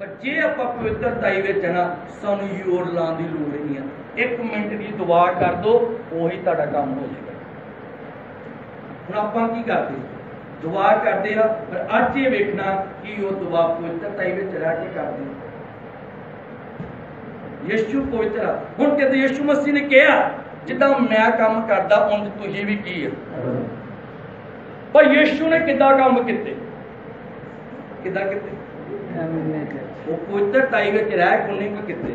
ਪਰ ਜੇ ਆਪਾਂ ਪਵਿੱਤਰਤਾਈ ਵਿੱਚ ਹੈ ਨਾ ਸਾਨੂੰ ਯੋਰ ਲਾਉਣ ਦੀ ਲੋੜ ਨਹੀਂ ਆ। ਇੱਕ ਮਿੰਟ ਦੀ ਦੁਆ ਕਰ ਦੋ, ਉਹੀ ਤੁਹਾਡਾ ਕੰਮ ਹੋ ਜਾਏਗਾ। ਹੁਣ ਆਪਾਂ ਕੀ ਕਰਦੇ? ਦੁਆ ਕਰਦੇ ਆ, ਪਰ ਅੱਜ ਇਹ ਵੇਖਣਾ ਕਿ ਉਹ ਦੁਆ ਪਵਿੱਤਰਤਾਈ ਵਿੱਚ ਰਹਿ ਕੇ ਕਰਦੇ ਆ। ਯਿਸੂ ਪਵਿੱਤਰ ਹੁਣ ਕਿਤੇ ਯਿਸੂ ਮਸੀਹ ਨੇ ਕਿਹਾ, ਜਿੱਦਾਂ ਮੈਂ ਕੰਮ ਕਰਦਾ, ਉਂਝ ਤੁਸੀਂ ਵੀ ਕੀ ਆ? ਪਰ ਯਿਸੂ ਨੇ ਕਿੱਦਾਂ ਕੰਮ ਕੀਤੇ? ਕਿੱਦਾਂ ਕੀਤੇ? ਉਹ ਪਵਿੱਤਰਤਾਈ ਵਿੱਚ ਰਹਿ ਕੇ ਉਹਨੇ ਕੀ ਕੀਤੇ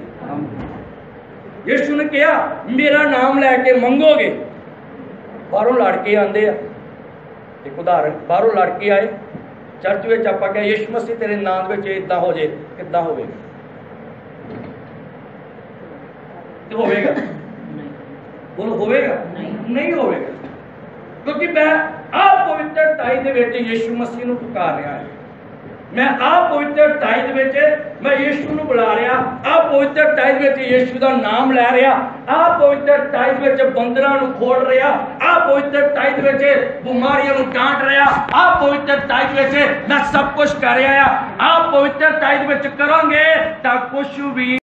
ਯਿਸੂ ਨੇ ਕਿਹਾ ਮੇਰਾ ਨਾਮ ਲੈ ਕੇ ਮੰਗੋਗੇ? ਬਾਹਰੋਂ ਲੜਕੇ ਆਂਦੇ ਆ। ਇੱਕ ਉਦਾਹਰਨ ਬਾਹਰੋਂ ਲੜਕੇ ਆਏ। ਚਰਚ ਵਿੱਚ ਆਪਾਂ ਕਿਹਾ ਯਿਸੂ ਮਸੀਹ ਤੇਰੇ ਨਾਮ ਵਿੱਚ ਇਦਾਂ ਹੋ ਜੇ ਕਿੱਦਾਂ ਹੋਵੇਗਾ? ਤੇ ਹੋਵੇਗਾ? ਬੋਲ ਹੋਵੇਗਾ? ਨਹੀਂ। ਹੋਵੇਗਾ। ਕਿਉਂਕਿ ਮੈਂ ਆਪ ਪਵਿੱਤਰ ਟਾਈ ਦੇ ਵਿੱਚ ਯਿਸੂ ਮਸੀਹ ਨੂੰ ਪੁਕਾਰ ਰਿਹਾ ਹਾਂ। ਮੈਂ ਆਪ ਪਵਿੱਤਰ ਟਾਈ ਵਿੱਚ ਮੈਂ ਯਿਸੂ ਨੂੰ ਬੁਲਾ ਰਿਹਾ। ਆਪ ਪਵਿੱਤਰ ਟਾਈ ਵਿੱਚ ਯਿਸੂ ਦਾ ਨਾਮ ਲੈ ਰਿਹਾ। ਆਪ ਪਵਿੱਤਰ ਟਾਈ ਵਿੱਚ ਬੰਦਰਾਂ ਨੂੰ ਖੋਲ ਰਿਹਾ। ਆਪ ਪਵਿੱਤਰ ਟਾਈ ਵਿੱਚ ਬਿਮਾਰੀਆਂ ਨੂੰ ਡਾਂਟ ਰਿਹਾ। ਆਪ ਪਵਿੱਤਰ ਟਾਈ ਵਿੱਚ ਮੈਂ ਸਭ ਕੁਝ ਕਰ ਰਿਹਾ ਆ। ਪਵਿੱਤਰ ਟਾਈ ਵਿੱਚ ਕਰਾਂਗੇ ਤਾਂ ਕੁਝ ਵੀ